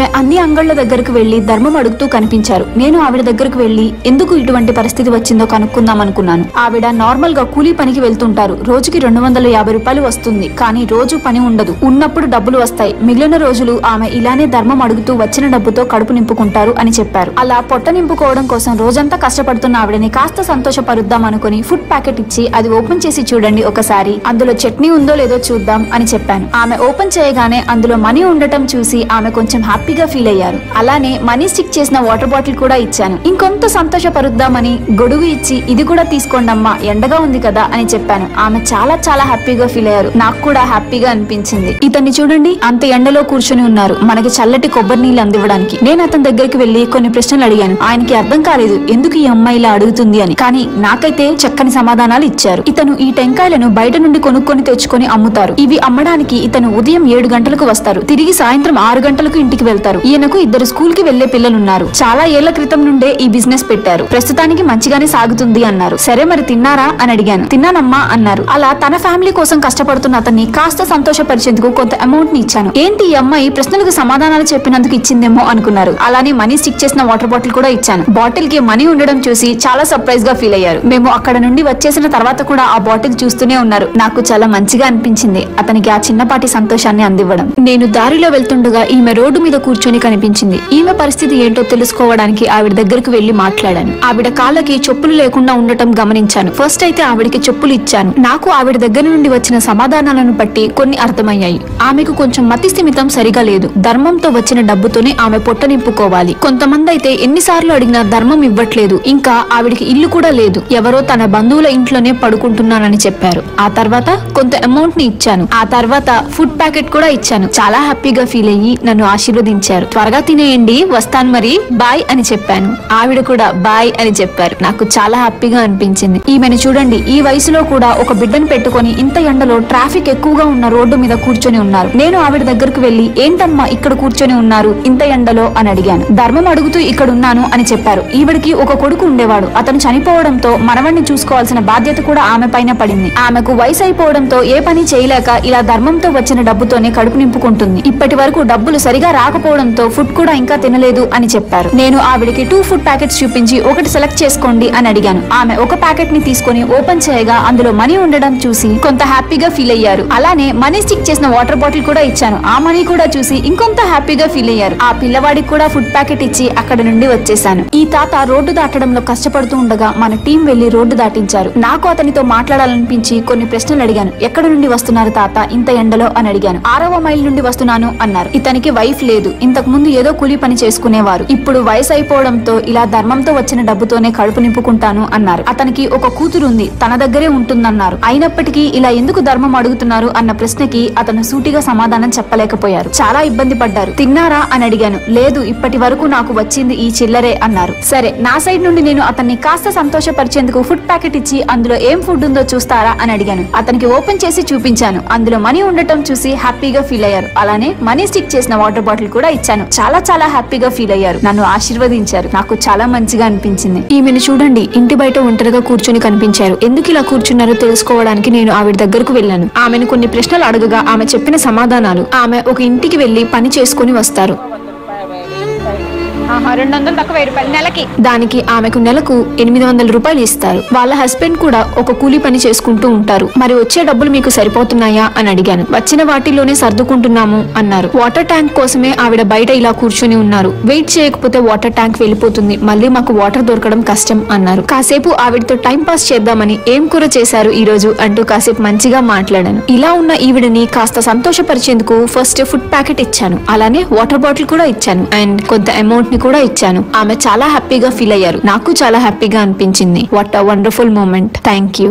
ఆమె అన్ని అంగళ్ళ దగ్గరకు వెళ్ళి ధర్మం అడుగుతూ కనిపించారు. నేను ఆవిడ దగ్గరకు వెళ్ళి ఎందుకు ఇటువంటి పరిస్థితి వచ్చిందో కనుక్కుందాం అనుకున్నాను ఆవిడ నార్మల్గా కూలీ పనికి వెళ్తుంటారు. రోజుకి రెండు వందల యాభై రూపాయలు వస్తుంది. కానీ రోజు పని ఉండదు. ఉన్నప్పుడు డబ్బులు వస్తాయి. మిగిలిన రోజులు ఆమె ఇలానే ధర్మం అడుగుతూ వచ్చిన డబ్బుతో కడుపు నింపుకుంటారు అని చెప్పారు. అలా పొట్ట నింపుకోవడం కోసం రోజంతా కష్టపడుతున్న ఆవిడని కాస్త సంతోషపరుద్దాం అనుకుని ఫుడ్ ప్యాకెట్ ఇచ్చి అది ఓపెన్ చేసి చూడండి ఒకసారి. అందులో చట్నీ ఉందో లేదో చూద్దాం అని చెప్పాను. ఆమె ఓపెన్ చేయగానే అందులో మనీ ఉండటం చూసి ఆమె కొంచెం హ్యాపీగా ఫీల్ అయ్యారు. అలానే మనీ స్టిక్ చేసిన వాటర్ బాటిల్ కూడా ఇచ్చాను. ఇంకొంత సంతోషపరుద్దామని గొడుగు ఇచ్చి ఇది కూడా తీసుకోండమ్మా ఎండగా ఉంది కదా అని చెప్పాను. ఆమె చాలా చాలా హ్యాపీగా ఫీల్ అయ్యారు. నాకు కూడా హ్యాపీగా అనిపించింది. ఇతన్ని చూడండి అంత ఎండలో కూర్చొని ఉన్నారు. మనకి చల్లటి కొబ్బరి నీళ్ళు అందివ్వడానికి. నేను అతని దగ్గరికి వెళ్ళి కొన్ని ప్రశ్నలు అడిగాను. ఆయనకి అర్థం కాలేదు ఎందుకు ఈ అమ్మాయి ఇలా అడుగుతుంది అని. కానీ నాకైతే చక్కని సమాధానాలు ఇచ్చారు. ఇతను ఈ టెంకాయలను బయట నుండి కొనుక్కొని తెచ్చుకొని అమ్ముతారు. ఇవి అమ్మడానికి ఇతను ఉదయం ఏడు గంటలకు వస్తారు. తిరిగి సాయంత్రం ఆరు గంటలకు ఇంటికి వెళ్తారు. ఈయనకు ఇద్దరు స్కూల్కి వెళ్ళే పిల్లలున్నారు. చాలా ఏళ్ళ క్రితం నుండే ఈ బిజినెస్ పెట్టారు. ప్రస్తుతానికి మంచిగానే సాగుతుంది అన్నారు. సరే మరి తిన్నారా? అని అడిగాను. తిన్నానమ్మా అన్నారు. అలా తన ఫ్యామిలీ కోసం కష్టపడుతున్న అతన్ని కాస్త సంతోషపరిచేందుకు కొంత అమౌంట్ని ఇచ్చాను. ఏంటి ఈ అమ్మాయి ప్రశ్నలకు సమాధానాలు చెప్పినందుకు ఇచ్చిందేమో అనుకున్నారు. అలానే మనీ స్టిక్ చేసిన వాటర్ బాటిల్ కూడా ఇచ్చాను. బాటిల్కి మనీ ఉండడం చూసి చాలా సర్ప్రైజ్గా ఫీల్ అయ్యారు. మేము అక్కడ నుండి వచ్చేసిన తర్వాత కూడా ఆ బాటిల్ చూస్తూనే ఉన్నారు. నాకు చాలా మంచిగా అనిపించింది. అతనికి ఆ చిన్నపాటి సంతోషాన్ని అందివ్వడం. నేను దారిలో వెళ్తుండగా ఈమె రోడ్డు మీద కూర్చొని కనిపించింది. ఈమె పరిస్థితి ఏంటో తెలుసుకోవడానికి ఆవిడ దగ్గరకు వెళ్ళి మాట్లాడాను. ఆవిడ కాళ్ళకి చెప్పులు లేకుండా ఉండటం గమనించాను. ఫస్ట్ అయితే ఆవిడకి చెప్పులు ఇచ్చాను. నాకు ఆవిడ దగ్గర నుండి వచ్చిన సమాధానాలను బట్టి కొన్ని అర్థమయ్యాయి. ఆమెకు కొంచెం మతి స్థిమితం సరిగా లేదు. ధర్మంతో వచ్చిన డబ్బుతోనే ఆమె పొట్ట నింపుకోవాలి. కొంతమంది అయితే ఎన్నిసార్లు అడిగినా ధర్మం ఇవ్వట్లేదు. ఇంకా ఆవిడకి ఇల్లు కూడా లేదు. ఎవరో తన బంధువుల ఇంట్లోనే పడుకుంటున్నానని చెప్పారు. ఆ తర్వాత కొంత అమౌంట్ని ఇచ్చాను. ఆ తర్వాత ఫుడ్ ప్యాకెట్ కూడా ఇచ్చాను. చాలా హ్యాపీగా ఫీల్ అయ్యి నన్ను ఆశీర్వదించారు. త్వరగా తినేయండి వస్తాను మరి బాయ్ అని చెప్పాను. ఆవిడ కూడా బాయ్ అని చెప్పారు. నాకు చాలా హ్యాపీగా అనిపించింది. ఈమెను చూడండి ఈ వయసులో కూడా ఒక బిడ్డను పెట్టుకొని ఇంత ఎండలో ట్రాఫిక్ ఎక్కువగా ఉన్న రోడ్డు మీద కూర్చొని ఉన్నారు. నేను ఆవిడ దగ్గరకు వెళ్ళి ఏంటమ్మా ఇక్కడ కూర్చొని ఉన్నారు? ఇంత ఎండలో? అని అడిగాను. ధర్మం అడుగుతూ ఇక్కడ ఉన్నాను అని చెప్పారు. ఈవిడికి ఒక కొడుకు ఉండేవాడు. అతను చనిపోవడంతో మనవణ్ణి చూసుకోవాల్సిన బాధ్యత కూడా ఆమె పైన పడింది. ఆమెకు వయసు అయిపోవడంతో ఏ పని చేయలేక ఇలా ధర్మంతో వచ్చిన డబ్బుతోనే కడుపు నింపుకుంటుంది. ఇప్పటి వరకు డబ్బులు సరిగా లేకపోవడంతో ఫుడ్ కూడా ఇంకా తినలేదు అని చెప్పారు. నేను ఆవిడకి టూ ఫుడ్ ప్యాకెట్స్ చూపించి ఒకటి సెలెక్ట్ చేసుకోండి అని అడిగాను. ఆమె ఒక ప్యాకెట్ని తీసుకొని ఓపెన్ చేయగా అందులో మనీ ఉండడం చూసి కొంత హ్యాపీగా ఫీల్ అయ్యారు. అలానే మనీ స్టిక్ చేసిన వాటర్ బాటిల్ కూడా ఇచ్చాను. ఆ మనీ కూడా చూసి ఇంకొంత హ్యాపీగా ఫీల్ అయ్యారు. ఆ పిల్లవాడికి కూడా ఫుడ్ ప్యాకెట్ ఇచ్చి అక్కడ నుండి వచ్చేసాను ఈ తాత రోడ్డు దాటడంలో కష్టపడుతూ ఉండగా మన టీం వెళ్ళి రోడ్డు దాటించారు. నాకు అతనితో మాట్లాడాలనిపించి కొన్ని ప్రశ్నలు అడిగాను. ఎక్కడ నుండి వస్తున్నారు తాత? ఇంత ఎండలో? అని అడిగాను. ఆరవ మైల్ నుండి వస్తున్నాను అన్నారు. ఇతనికి వైఫ్ లేదు. ఇంతకుముందు ఏదో కూలీ పని చేసుకునేవారు. ఇప్పుడు వయసు అయిపోవడంతో ఇలా ధర్మంతో వచ్చిన డబ్బుతోనే కడుపు నింపుకుంటాను అన్నారు. అతనికి ఒక కూతురు ఉంది తన దగ్గరే ఉంటుందన్నారు. అయినప్పటికీ ఇలా ఎందుకు ధర్మం అడుగుతున్నారు అన్న ప్రశ్నకి అతను సూటిగా సమాధానం చెప్పలేకపోయారు. చాలా ఇబ్బంది పడ్డారు. తిన్నారా అని అడిగాను. లేదు ఇప్పటి వరకు నాకు వచ్చింది ఈ చిల్లరే అన్నారు. సరే నా సైడ్ నుండి నేను అతన్ని కాస్త సంతోషపరిచేందుకు ఫుడ్ ప్యాకెట్ ఇచ్చి అందులో ఏం ఫుడ్ ఉందో చూస్తారా అని అడిగాను. అతనికి ఓపెన్ చేసి చూపించాను. అందులో మనీ ఉండటం చూసి హ్యాపీగా ఫీల్ అయ్యారు. అలానే మనీ స్టిక్ చేసిన వాటర్ బాటిల్ కూడా ఇచ్చాను. చాలా చాలా హ్యాపీగా ఫీల్ అయ్యారు. నన్ను ఆశీర్వదించారు. నాకు చాలా మంచిగా అనిపించింది. ఈమెను చూడండి ఇంటి బయట ఒంటరిగా కూర్చొని కనిపించారు. ఎందుకు ఇలా కూర్చున్నారో తెలుసుకోవడానికి నేను ఆవిడ దగ్గరకు వెళ్ళాను. ఆమెను కొన్ని ప్రశ్నలు అడగగా ఆమె చెప్పిన సమాధానాలు. ఆమె ఒక ఇంటికి వెళ్ళి పని చేసుకుని వస్తారు. రెండు వందలు తక్కువ వెయ్యి రూపాయలు నెలకి. దానికి ఆమెకు నెలకు ఎనిమిది వందల రూపాయలు ఇస్తారు. వాళ్ళ హస్బెండ్ కూడా ఒక కూలీ పని చేసుకుంటూ ఉంటారు. మరి వచ్చే డబ్బులు మీకు సరిపోతున్నాయా అని అడిగాను. వచ్చిన వాటిలోనే సర్దుకుంటున్నాము అన్నారు. వాటర్ ట్యాంక్ కోసమే ఆవిడ బయట ఇలా కూర్చొని ఉన్నారు. వెయిట్ చేయకపోతే వాటర్ ట్యాంక్ వెళ్ళిపోతుంది. మళ్ళీ మాకు వాటర్ దొరకడం కష్టం అన్నారు. కాసేపు ఆవిడతో టైం పాస్ చేద్దామని ఏం కూర చేశారు ఈ రోజు అంటూ కాసేపు మంచిగా మాట్లాడాను. ఇలా ఉన్న ఈవిడని కాస్త సంతోషపరిచేందుకు ఫస్ట్ ఫుడ్ ప్యాకెట్ ఇచ్చాను. అలానే వాటర్ బాటిల్ కూడా ఇచ్చాను. అండ్ కొంత అమౌంట్ని కూడా ఇచ్చాను. ఆమె చాలా హ్యాపీగా ఫీల్ అయ్యారు. నాకు చాలా హ్యాపీగా అనిపించింది. What a wonderful moment thank you